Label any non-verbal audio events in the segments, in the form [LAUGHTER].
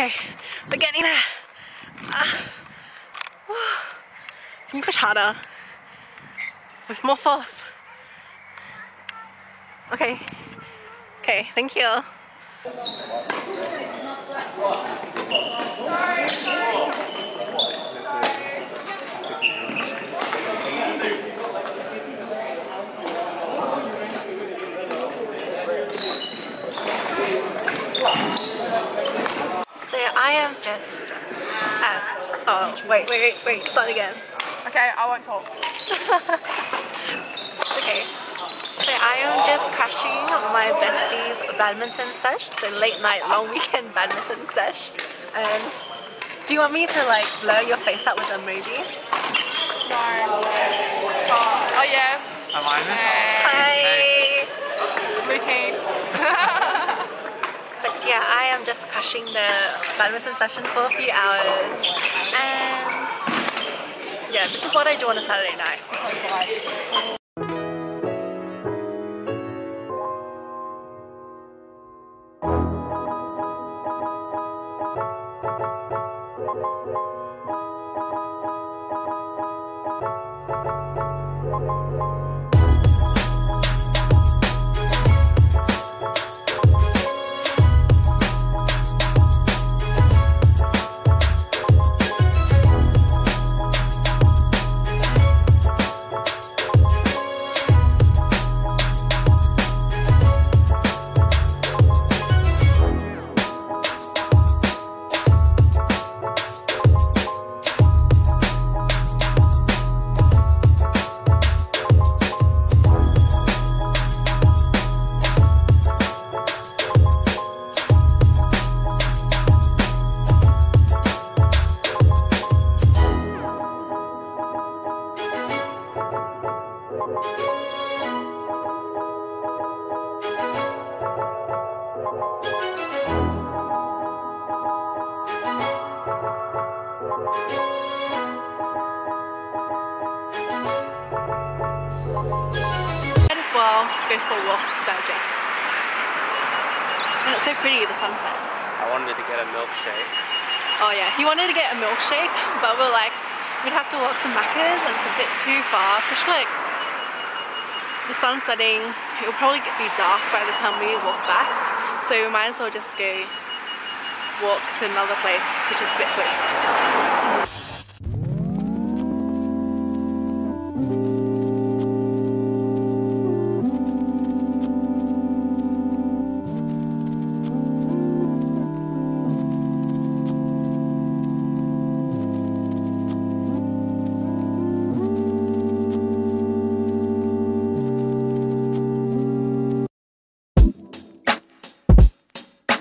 Okay, we're getting there. Ah. Can you push harder? With more force. Okay. Okay, thank you. So I am just at, wait, wait, wait, wait, start again. Okay, I won't talk. [LAUGHS] Okay. So I am just crashing my bestie's badminton sesh, so late night, long weekend [LAUGHS] badminton sesh. And do you want me to like blur your face out with a movie? No. Oh, oh yeah. Am I in Hey. Hi! Routine. [LAUGHS] Yeah, I am just crashing the badminton session for a few hours. And yeah, this is what I do on a Saturday night. Well go for a walk to digest. And it's so pretty, the sunset. I wanted to get a milkshake. Oh yeah, he wanted to get a milkshake, but we're like, we'd have to walk to Macca's and it's a bit too far, especially like the sun's setting, it'll probably get, be dark by the time we walk back. So we might as well just go walk to another place, which is a bit closer.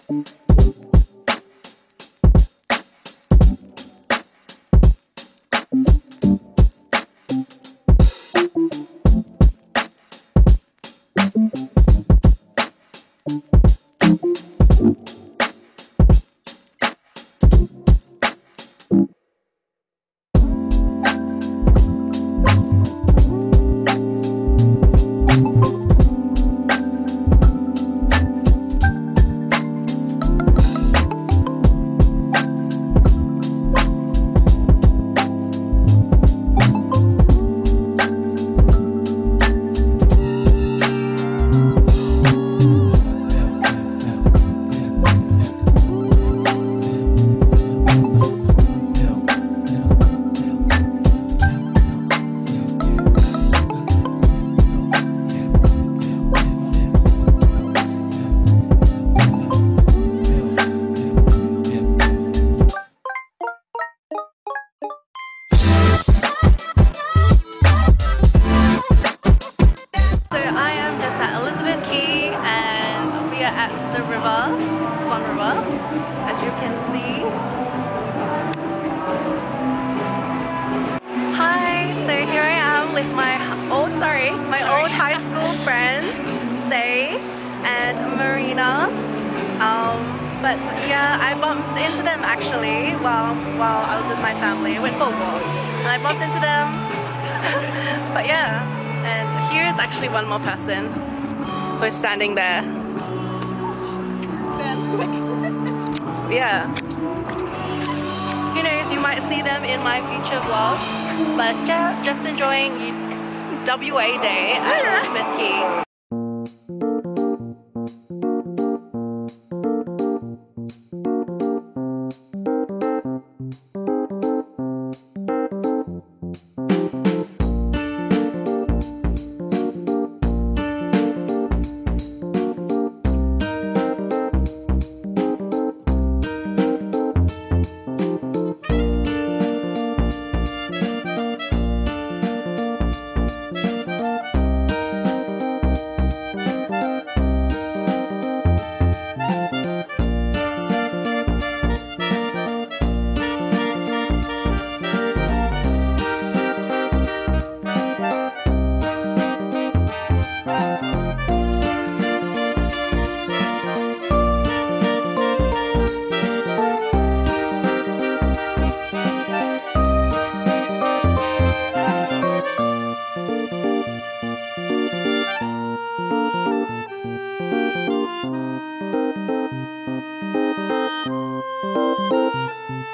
So river, Swan River, as you can see. Hi, so here I am with my old, sorry, my old high school [LAUGHS] friends, Say and Marina. Um, but yeah, I bumped into them actually while while I was with my family. I went for a walk and I bumped into them. [LAUGHS] but yeah, and here is actually one more person who's standing there. yeah. Who knows, you might see them in my future vlogs. But yeah, just enjoying WA Day at Elizabeth Quay. Música